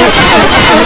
¡Vamos!